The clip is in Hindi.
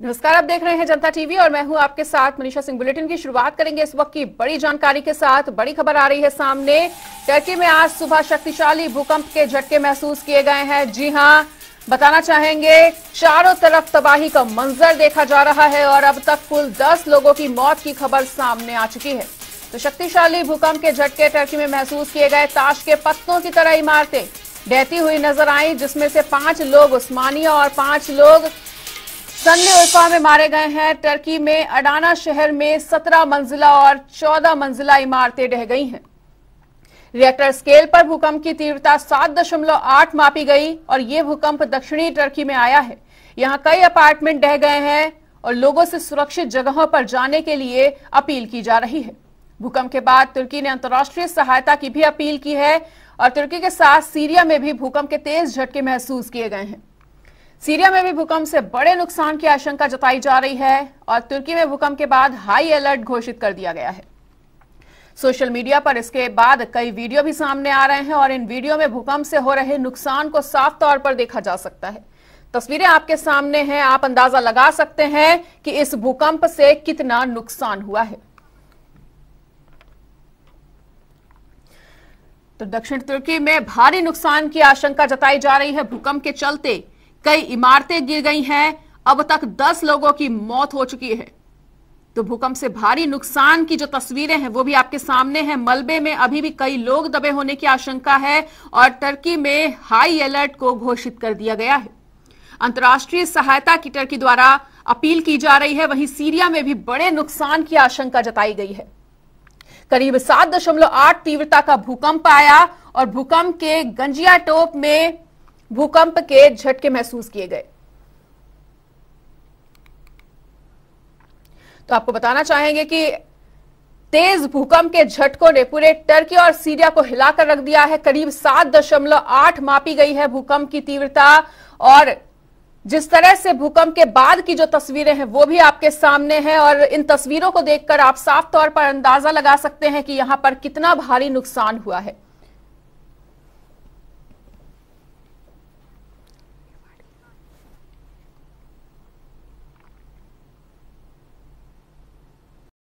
नमस्कार, आप देख रहे हैं जनता टीवी और मैं हूँ आपके साथ मनीषा सिंह। बुलेटिन की शुरुआत करेंगे इस वक्त की बड़ी जानकारी के साथ। बड़ी खबर आ रही है सामने। टर्की में आज सुबह शक्तिशाली भूकंप के झटके महसूस किए गए हैं। जी हाँ, बताना चाहेंगे, चारों तरफ़ तबाही का मंजर देखा जा रहा है और अब तक कुल 10 लोगों की मौत की खबर सामने आ चुकी है। तो शक्तिशाली भूकंप के झटके टर्की में महसूस किए गए ताश के पत्तों की तरह इमारतें बहती हुई नज़र आई, जिसमें से पाँच लोग उस्मानिया और पाँच लोग सन्नी उल्फा में मारे गए हैं। टर्की में अडाना शहर में 17 मंजिला और 14 मंजिला इमारतें ढह गई हैं। रिएक्टर स्केल पर भूकंप की तीव्रता 7.8 मापी गई और ये भूकंप दक्षिणी टर्की में आया है। यहाँ कई अपार्टमेंट ढह गए हैं और लोगों से सुरक्षित जगहों पर जाने के लिए अपील की जा रही है। भूकंप के बाद तुर्की ने अंतर्राष्ट्रीय सहायता की भी अपील की है और तुर्की के साथ सीरिया में भी भूकंप के तेज झटके महसूस किए गए हैं। सीरिया में भी भूकंप से बड़े नुकसान की आशंका जताई जा रही है और तुर्की में भूकंप के बाद हाई अलर्ट घोषित कर दिया गया है। सोशल मीडिया पर इसके बाद कई वीडियो भी सामने आ रहे हैं और इन वीडियो में भूकंप से हो रहे नुकसान को साफ़ तौर पर देखा जा सकता है। तस्वीरें आपके सामने हैं, आप अंदाज़ा लगा सकते हैं कि इस भूकंप से कितना नुकसान हुआ है। तो दक्षिण तुर्की में भारी नुकसान की आशंका जताई जा रही है। भूकंप के चलते कई इमारतें गिर गई हैं, अब तक 10 लोगों की मौत हो चुकी है। तो भूकंप से भारी नुकसान की जो तस्वीरें हैं, वो भी आपके सामने हैं। मलबे में अभी भी कई लोग दबे होने की आशंका है और टर्की में हाई अलर्ट को घोषित कर दिया गया है। अंतर्राष्ट्रीय सहायता की टर्की द्वारा अपील की जा रही है। वहीं सीरिया में भी बड़े नुकसान की आशंका जताई गई है। करीब सात दशमलव आठ तीव्रता का भूकंप आया और भूकंप के गंजिया टोप में भूकंप के झटके महसूस किए गए। तो आपको बताना चाहेंगे कि तेज भूकंप के झटकों ने पूरे टर्की और सीरिया को हिलाकर रख दिया है। करीब सात दशमलव आठ मापी गई है भूकंप की तीव्रता और जिस तरह से भूकंप के बाद की जो तस्वीरें हैं, वो भी आपके सामने हैं और इन तस्वीरों को देखकर आप साफ़ तौर पर अंदाज़ा लगा सकते हैं कि यहाँ पर कितना भारी नुकसान हुआ है।